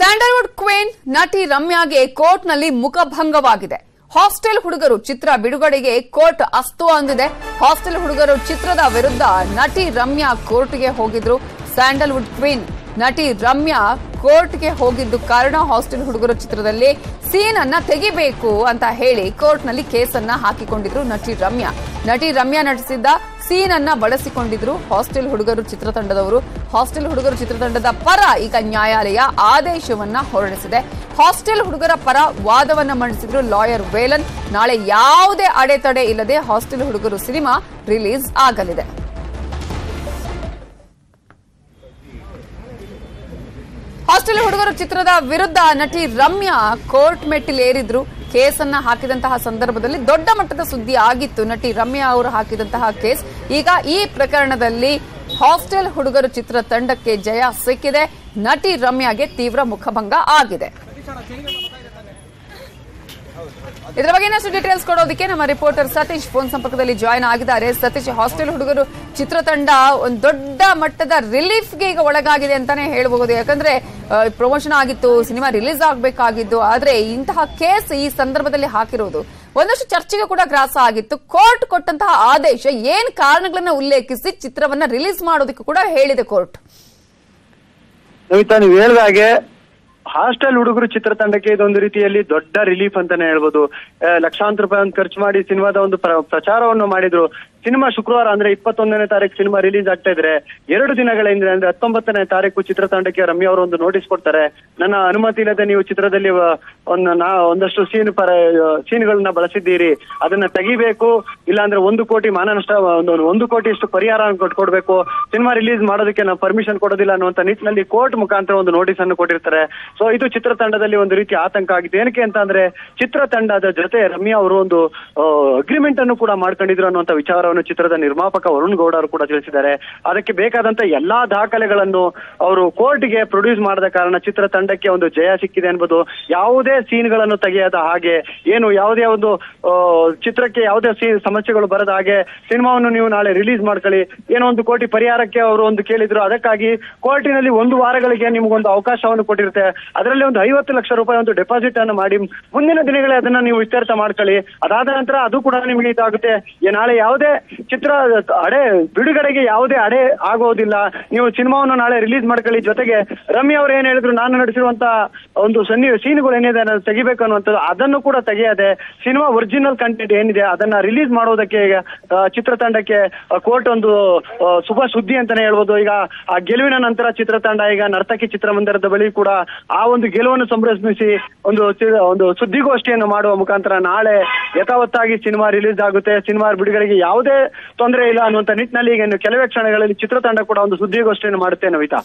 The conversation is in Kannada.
ಸ್ಯಾಂಡಲ್ವುಡ್ ಕ್ವೀನ್ ನಟಿ ರಮ್ಯಾಗೆ ಕೋರ್ಟ್ನಲ್ಲಿ ಮುಖಭಂಗವಾಗಿದೆ. ಹಾಸ್ಟೆಲ್ ಹುಡುಗರು ಚಿತ್ರ ಬಿಡುಗಡೆಗೆ ಕೋರ್ಟ್ ಅಸ್ತು ಅಂದಿದೆ. ಹಾಸ್ಟೆಲ್ ಹುಡುಗರು ಚಿತ್ರದ ವಿರುದ್ಧ ನಟಿ ರಮ್ಯಾ ಕೋರ್ಟ್ಗೆ ಹೋಗಿದ್ರು ಸ್ಯಾಂಡಲ್ವುಡ್ ಕ್ವೀನ್. ನಟಿ ರಮ್ಯಾ ಕೋರ್ಟ್ಗೆ ಹೋಗಿದ್ದು ಕಾರಣ ಹಾಸ್ಟೆಲ್ ಹುಡುಗರು ಚಿತ್ರದಲ್ಲಿ ಸೀನ್ ಅನ್ನ ತೆಗಿಬೇಕು ಅಂತ ಹೇಳಿ ಕೋರ್ಟ್ನಲ್ಲಿ ಕೇಸನ್ನ ಹಾಕಿಕೊಂಡಿದ್ರು ನಟಿ ರಮ್ಯಾ. ನಟಿ ರಮ್ಯಾ ನಟಿಸಿದ್ದ ಸೀನ್ ಅನ್ನ ಬಳಸಿಕೊಂಡಿದ್ರು ಹಾಸ್ಟೆಲ್ ಹುಡುಗರು ಚಿತ್ರತಂಡದವರು. ಹಾಸ್ಟೆಲ್ ಹುಡುಗರು ಚಿತ್ರತಂಡದ ಪರ ಈಗ ನ್ಯಾಯಾಲಯ ಆದೇಶವನ್ನ ಹೊರಡಿಸಿದೆ. ಹಾಸ್ಟೆಲ್ ಹುಡುಗರ ಪರ ವಾದವನ್ನ ಮಂಡಿಸಿದ್ರು ಲಾಯರ್ ವೇಲನ್. ನಾಳೆ ಯಾವುದೇ ಅಡೆತಡೆ ಇಲ್ಲದೆ ಹಾಸ್ಟೆಲ್ ಹುಡುಗರು ಸಿನಿಮಾ ರಿಲೀಸ್ ಆಗಲಿದೆ. ಹಾಸ್ಟೆಲ್ ಹುಡುಗರು ಚಿತ್ರದ ವಿರುದ್ಧ ನಟಿ ರಮ್ಯಾ ಕೋರ್ಟ್ ಮೆಟ್ಟಿಲೇರಿದ್ರು. ಕೇಸನ್ನ ಹಾಕಿದಂತಹ ಸಂದರ್ಭದಲ್ಲಿ ದೊಡ್ಡ ಮಟ್ಟದ ಸುದ್ದಿ ಆಗಿತ್ತು. ನಟಿ ರಮ್ಯಾ ಅವರು ಹಾಕಿದಂತಹ ಕೇಸ್. ಈಗ ಈ ಪ್ರಕರಣದಲ್ಲಿ ಹಾಸ್ಟೆಲ್ ಹುಡುಗರು ಚಿತ್ರ ತಂಡಕ್ಕೆ ಜಯ ಸಿಕ್ಕಿದೆ. ನಟಿ ರಮ್ಯಾಗೆ ತೀವ್ರ ಮುಖಭಂಗ ಆಗಿದೆ. ಇದರ ಬಗ್ಗೆ ಇನ್ನಷ್ಟು ಡೀಟೇಲ್ಸ್ ಕೊಡೋದಕ್ಕೆ ನಮ್ಮ ರಿಪೋರ್ಟರ್ ಸತೀಶ್ ಫೋನ್ ಸಂಪರ್ಕದಲ್ಲಿ ಜಾಯಿನ್ ಆಗಿದ್ದಾರೆ. ಸತೀಶ್ ಹಾಸ್ಟೆಲ್ ಹುಡುಗರು ಚಿತ್ರತಂಡ ಒಂದು ದೊಡ್ಡ ಮಟ್ಟದ ರಿಲೀಫ್ಗೆ ಈಗ ಒಳಗಾಗಿದೆ ಅಂತಾನೆ ಹೇಳಬಹುದು. ಯಾಕಂದ್ರೆ ಪ್ರಮೋಷನ್ ಆಗಿತ್ತು ಸಿನಿಮಾ ರಿಲೀಸ್ ಆಗಬೇಕಾಗಿದ್ದು ಆದ್ರೆ ಇಂತಹ ಕೇಸ್ ಈ ಸಂದರ್ಭದಲ್ಲಿ ಹಾಕಿರೋದು ಒಂದಷ್ಟು ಚರ್ಚೆಗೆ ಕೂಡ ಗ್ರಾಸ ಆಗಿತ್ತು. ಕೋರ್ಟ್ ಕೊಟ್ಟಂತಹ ಆದೇಶ ಏನ್ ಕಾರಣಗಳನ್ನ ಉಲ್ಲೇಖಿಸಿ ಚಿತ್ರವನ್ನ ರಿಲೀಸ್ ಮಾಡೋದಕ್ಕೆ ಕೂಡ ಹೇಳಿದೆ ಕೋರ್ಟ್ ನೀವು ಹೇಳಿದಾಗೆ ಹಾಸ್ಟೆಲ್ ಹುಡುಗರು ಚಿತ್ರತಂಡಕ್ಕೆ ಇದೊಂದು ರೀತಿಯಲ್ಲಿ ದೊಡ್ಡ ರಿಲೀಫ್ ಅಂತಾನೆ ಹೇಳ್ಬೋದು. ಲಕ್ಷಾಂತರ ರೂಪಾಯಿ ಖರ್ಚು ಮಾಡಿ ಸಿನಿಮಾದ ಒಂದು ಪ್ರ- ಪ್ರಚಾರವನ್ನು ಮಾಡಿದ್ರು. ಸಿನಿಮಾ ಶುಕ್ರವಾರ ಅಂದ್ರೆ ಇಪ್ಪತ್ತೊಂದನೇ ತಾರೀಕು ಸಿನಿಮಾ ರಿಲೀಸ್ ಆಗ್ತಾ ಇದ್ರೆ ಎರಡು ದಿನಗಳ ಹಿಂದೆ ಅಂದ್ರೆ ಹತ್ತೊಂಬತ್ತನೇ ತಾರೀಕು ಚಿತ್ರತಂಡಕ್ಕೆ ರಮ್ಯ ಅವರು ಒಂದು ನೋಟಿಸ್ ಕೊಡ್ತಾರೆ. ನನ್ನ ಅನುಮತಿ ಇಲ್ಲದೆ ನೀವು ಚಿತ್ರದಲ್ಲಿ ಒಂದು ನಾ, ಒಂದಷ್ಟು ಸೀನ್ ಪರ ಸೀನ್ಗಳನ್ನ ಬಳಸಿದ್ದೀರಿ. ಅದನ್ನ ತೆಗಿಬೇಕು. ಇಲ್ಲಾಂದ್ರೆ ಒಂದು ಕೋಟಿ ಮಾನ ನಷ್ಟ ಒಂದು ಕೋಟಿ ಇಷ್ಟು ಪರಿಹಾರ ಕೊಟ್ಕೊಡ್ಬೇಕು ಸಿನಿಮಾ ರಿಲೀಸ್ ಮಾಡೋದಕ್ಕೆ ನಾವು ಪರ್ಮಿಷನ್ ಕೊಡೋದಿಲ್ಲ ಅನ್ನುವಂತ ನಿಟ್ಟಿನಲ್ಲಿ ಕೋರ್ಟ್ ಮುಖಾಂತರ ಒಂದು ನೋಟಿಸ್ ಅನ್ನು ಕೊಟ್ಟಿರ್ತಾರೆ. ಸೊ ಇದು ಚಿತ್ರತಂಡದಲ್ಲಿ ಒಂದು ರೀತಿ ಆತಂಕ ಆಗಿದೆ ಏನಕ್ಕೆ ಅಂತ ಅಂದ್ರೆ ಚಿತ್ರತಂಡದ ಜೊತೆ ರಮ್ಯಾ ಅವರು ಒಂದು ಅಗ್ರಿಮೆಂಟ್ ಅನ್ನು ಕೂಡ ಮಾಡ್ಕೊಂಡಿದ್ರು ಅನ್ನುವಂತ ವಿಚಾರವನ್ನು ಚಿತ್ರದ ನಿರ್ಮಾಪಕ ವರುಣ್ ಗೌಡ ಅವರು ಕೂಡ ತಿಳಿಸಿದ್ದಾರೆ. ಅದಕ್ಕೆ ಬೇಕಾದಂತ ಎಲ್ಲಾ ದಾಖಲೆಗಳನ್ನು ಅವರು ಕೋರ್ಟ್ಗೆ ಪ್ರೊಡ್ಯೂಸ್ ಮಾಡದ ಕಾರಣ ಚಿತ್ರ ತಂಡಕ್ಕೆ ಒಂದು ಜಯ ಸಿಕ್ಕಿದೆ ಅನ್ಬೋದು ಯಾವುದೇ ಸೀನ್ಗಳನ್ನು ತೆಗೆಯದ ಹಾಗೆ ಏನು ಯಾವುದೇ ಒಂದು ಚಿತ್ರಕ್ಕೆ ಯಾವುದೇ ಸಮಸ್ಯೆಗಳು ಬರದ ಹಾಗೆ ಸಿನಿಮಾವನ್ನು ನೀವು ನಾಳೆ ರಿಲೀಸ್ ಮಾಡ್ಕೊಳ್ಳಿ. ಏನೋ ಒಂದು ಕೋಟಿ ಪರಿಹಾರಕ್ಕೆ ಅವರು ಒಂದು ಕೇಳಿದ್ರು. ಅದಕ್ಕಾಗಿ ಕೋರ್ಟಿನಲ್ಲಿ ಒಂದು ವಾರಗಳಿಗೆ ನಿಮ್ಗೊಂದು ಅವಕಾಶವನ್ನು ಕೊಟ್ಟಿರುತ್ತೆ. ಅದರಲ್ಲಿ ಒಂದು ಐವತ್ತು ಲಕ್ಷ ರೂಪಾಯಿ ಒಂದು ಡೆಪಾಸಿಟ್ ಅನ್ನು ಮಾಡಿ ಮುಂದಿನ ದಿನಗಳೇ ಅದನ್ನ ನೀವು ಇತ್ಯರ್ಥ ಮಾಡ್ಕೊಳ್ಳಿ. ಅದಾದ ನಂತರ ಅದು ಕೂಡ ನಿಮಗೆ ಇದಾಗುತ್ತೆ. ನಾಳೆ ಯಾವುದೇ ಚಿತ್ರ ಅಡೆ ಬಿಡುಗಡೆಗೆ ಯಾವುದೇ ಅಡೆ ಆಗೋದಿಲ್ಲ. ನೀವು ಸಿನಿಮಾವನ್ನು ನಾಳೆ ರಿಲೀಸ್ ಮಾಡ್ಕೊಳ್ಳಿ. ಜೊತೆಗೆ ರಮ್ಯ ಅವ್ರು ಏನ್ ಹೇಳಿದ್ರು? ನಾನು ನಡೆಸಿರುವಂತ ಒಂದು ಸನ್ನಿ, ಸೀನ್ಗಳು ಏನಿದೆ ಅನ್ನೋದು ತೆಗಿಬೇಕು ಅನ್ನುವಂಥದ್ದು, ಅದನ್ನು ಕೂಡ ತೆಗೆಯದೆ ಸಿನಿಮಾ ಒರಿಜಿನಲ್ ಕಂಟೆಂಟ್ ಏನಿದೆ ಅದನ್ನ ರಿಲೀಸ್ ಮಾಡೋದಕ್ಕೆ ಚಿತ್ರತಂಡಕ್ಕೆ ಕೋರ್ಟ್ ಒಂದು ಶುಭ ಸುದ್ದಿ ಅಂತಾನೆ ಹೇಳ್ಬೋದು. ಈಗ, ಆ, ಗೆಲುವಿನ ನಂತರ ಚಿತ್ರತಂಡ, ಈಗ ನರ್ತಕಿ ಚಿತ್ರಮಂದಿರದ ಬಳಿ ಕೂಡ ಆ ಒಂದು ಗೆಲುವನ್ನು ಸಂಭ್ರಮಿಸಿ ಒಂದು ಒಂದು ಸುದ್ದಿಗೋಷ್ಠಿಯನ್ನು ಮಾಡುವ ಮುಖಾಂತರ ನಾಳೆ ಯಥಾವತ್ತಾಗಿ ಸಿನಿಮಾ ರಿಲೀಸ್ ಆಗುತ್ತೆ. ಸಿನಿಮಾ ಬಿಡುಗಡೆಗೆ ಯಾವುದೇ ತೊಂದರೆ ಇಲ್ಲ ಅನ್ನುವಂತ ನಿಟ್ಟಿನಲ್ಲಿ ಈಗ ಕೆಲವೇ ಕ್ಷಣಗಳಲ್ಲಿ ಚಿತ್ರತಂಡ ಕೂಡ ಒಂದು ಸುದ್ದಿಗೋಷ್ಠಿಯನ್ನು ಮಾಡುತ್ತೆ ನವಿತಾ